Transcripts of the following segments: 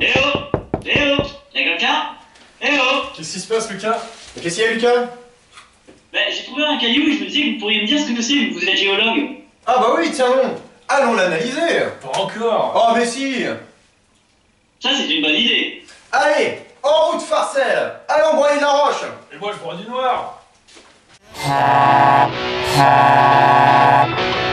Eh oh Eh oh Y'a quelqu'un? Eh oh Qu'est-ce qui se passe, Lucas? Qu'est-ce qu'il y a, Lucas? Ben, j'ai trouvé un caillou et je me disais que vous pourriez me dire ce que c'est, vous êtes géologue. Ah bah oui, tiens non Allons l'analyser. Pas encore. Oh mais si. Ça, c'est une bonne idée. Allez En route, Farcelle. Allons broyer de la roche. Et moi, je vois du noir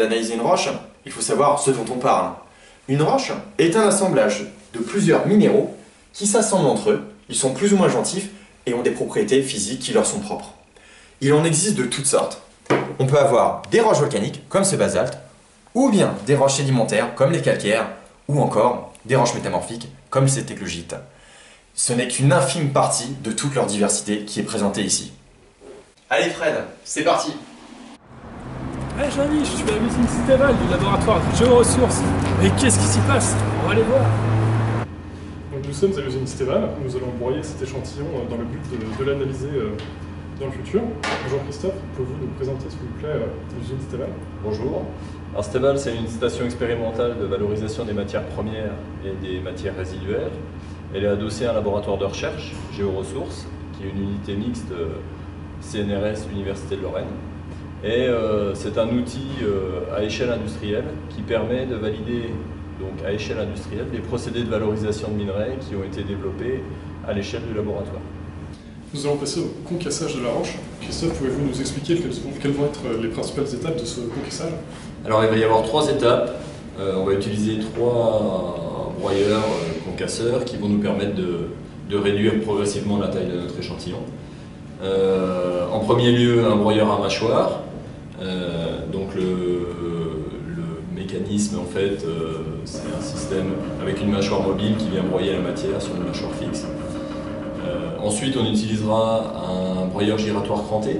d'analyser une roche, il faut savoir ce dont on parle. Une roche est un assemblage de plusieurs minéraux qui s'assemblent entre eux, ils sont plus ou moins gentifs et ont des propriétés physiques qui leur sont propres. Il en existe de toutes sortes. On peut avoir des roches volcaniques, comme ce basalte, ou bien des roches sédimentaires, comme les calcaires, ou encore des roches métamorphiques, comme ces téclogites. Ce n'est qu'une infime partie de toute leur diversité qui est présentée ici. Allez Fred, c'est parti Ouais, Jean-Mi, je suis à la usine Citéval du laboratoire de géoressources. Mais qu'est-ce qui s'y passe? On va aller voir. Donc nous sommes à l'usine Stéval, nous allons broyer cet échantillon euh, dans le but de, de l'analyser euh, dans le futur. Bonjour Christophe, pouvez-vous nous présenter s'il vous plaît euh, l'usine Stéval Bonjour. Alors Steval, c'est une station expérimentale de valorisation des matières premières et des matières résiduaires. Elle est adossée à un laboratoire de recherche, Géoressources, qui est une unité mixte CNRS Université de Lorraine. Et euh, c'est un outil euh, à échelle industrielle qui permet de valider donc à échelle industrielle les procédés de valorisation de minerais qui ont été développés à l'échelle du laboratoire. Nous allons passer au concassage de la roche. Christophe, pouvez-vous nous expliquer quelles, sont- quelles vont être les principales étapes de ce concassage? Alors il va y avoir trois étapes. Euh, on va utiliser trois broyeurs euh, concasseurs qui vont nous permettre de, de réduire progressivement la taille de notre échantillon. Euh, en premier lieu, un broyeur à mâchoire. Euh, donc le, mécanisme en fait, euh, c'est un système avec une mâchoire mobile qui vient broyer la matière sur une mâchoire fixe. Euh, ensuite, on utilisera un broyeur giratoire cranté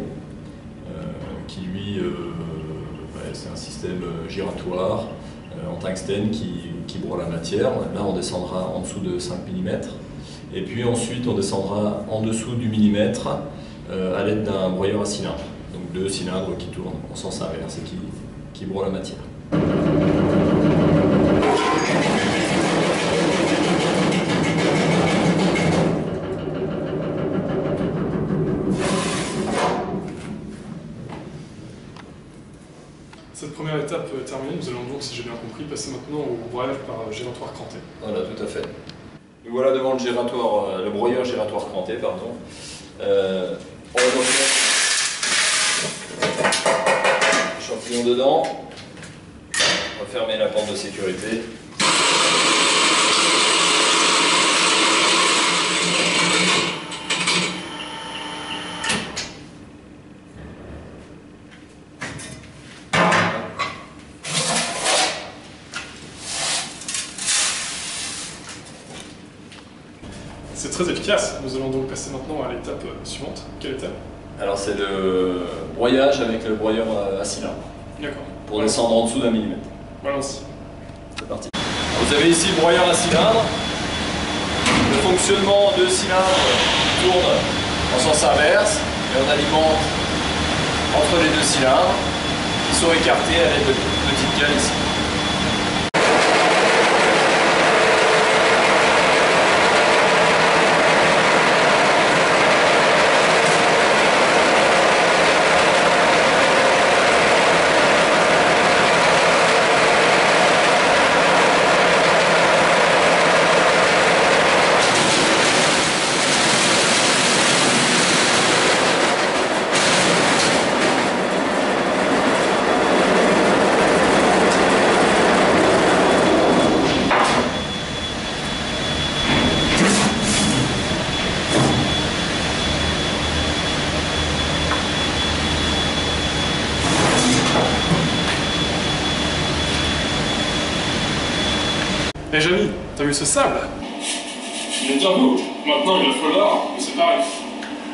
qui lui, ouais, c'est un système giratoire en tungstène qui, qui broie la matière. Là, on descendra en dessous de 5 mm. Et puis ensuite, on descendra en dessous du millimètre à l'aide d'un broyeur à cylindre. Donc deux cylindres qui tournent en sens inverse et qui, qui broient la matière. Cette première étape euh, terminée, nous allons donc, si j'ai bien compris, passer maintenant au broyage par euh, giratoire cranté. Voilà, tout à fait. Nous voilà devant le, giratoire, euh, le broyeur giratoire cranté, pardon. Euh, on va donc mettre dedans. On va fermer la porte de sécurité. C'est très efficace. Nous allons donc passer maintenant à l'étape euh, suivante. Quelle étape? Alors c'est le broyage avec le broyeur à cylindre Pour descendre en dessous d'un millimètre. Allons-y. C'est parti. Vous avez ici le broyeur à cylindre. Le fonctionnement de cylindre tourne en sens inverse et on alimente entre les deux cylindres qui sont écartés à l'aide de petites cales ici. Eh Jamy, t'as vu ce sable Il est bien beau. Maintenant, il va falloir le séparer.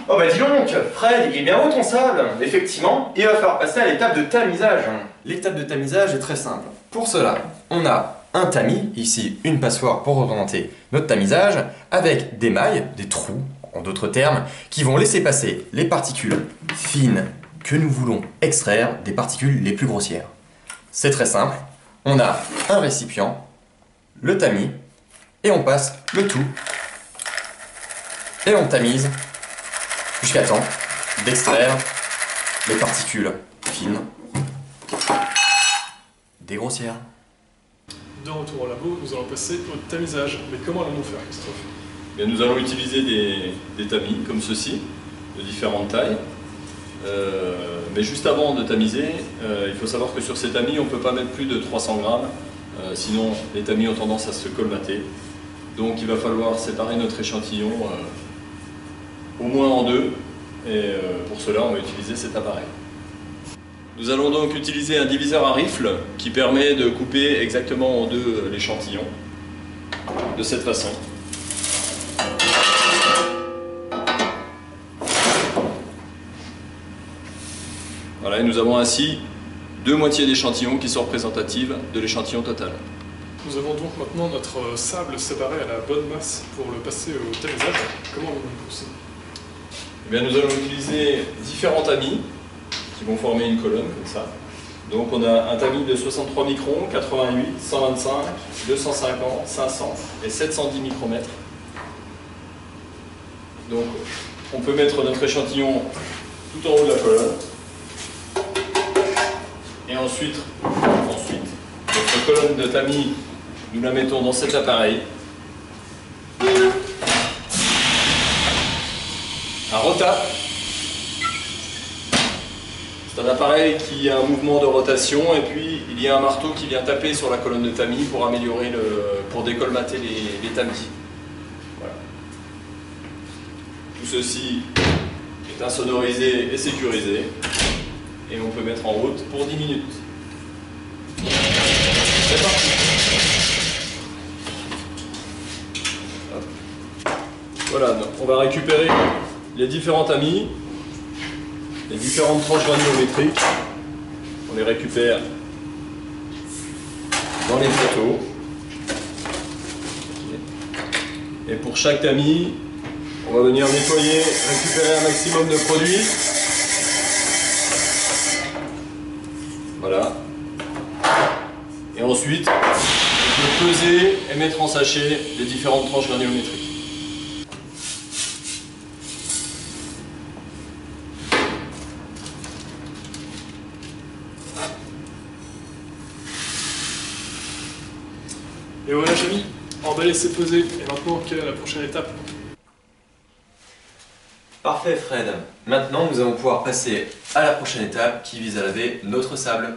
Oh bah dis donc, Fred, il est bien haut ton sable. Effectivement, il va falloir passer à l'étape de tamisage. L'étape de tamisage est très simple. Pour cela, on a un tamis, ici une passoire pour représenter notre tamisage, avec des mailles, des trous, en d'autres termes, qui vont laisser passer les particules fines que nous voulons extraire des particules les plus grossières. C'est très simple. On a un récipient, le tamis, et on passe le tout. Et on tamise jusqu'à temps d'extraire les particules fines des grossières. De retour au labo, nous allons passer au tamisage. Mais comment allons-nous faire, Christophe? Bien, nous allons utiliser des, des tamis comme ceci, de différentes tailles. Euh, mais juste avant de tamiser, euh, il faut savoir que sur ces tamis, on ne peut pas mettre plus de 300 grammes, euh, sinon les tamis ont tendance à se colmater. Donc il va falloir séparer notre échantillon euh, au moins en deux, et euh, pour cela on va utiliser cet appareil. Nous allons donc utiliser un diviseur à rifle qui permet de couper exactement en deux l'échantillon, de cette façon. Voilà, et nous avons ainsi deux moitiés d'échantillon qui sont représentatives de l'échantillon total. Nous avons donc maintenant notre euh, sable séparé à la bonne masse pour le passer au tamisage. Comment allons-nous procéder Eh bien, nous allons utiliser différents tamis qui vont former une colonne comme ça. Donc on a un tamis de 63 microns, 88, 125, 250, 500 et 710 micromètres. Donc on peut mettre notre échantillon tout en haut de la colonne. Et ensuite, ensuite notre colonne de tamis, nous la mettons dans cet appareil. Un rota. C'est un appareil qui a un mouvement de rotation et puis il y a un marteau qui vient taper sur la colonne de tamis pour améliorer le, pour décolmater les, les tamis. Voilà. Tout ceci est insonorisé et sécurisé et on peut mettre en route pour 10 minutes. C'est parti. Voilà, donc on va récupérer les différents tamis, les différentes tranches granulométriques. On les récupère dans les plateaux. Et pour chaque tamis, on va venir nettoyer, récupérer un maximum de produits. Voilà. Et ensuite, peut peser et mettre en sachet les différentes tranches granulométriques. Et voilà, Jamy, emballé, c'est pesé. Et maintenant, quelle est la prochaine étape? Parfait Fred. Maintenant nous allons pouvoir passer à la prochaine étape qui vise à laver notre sable.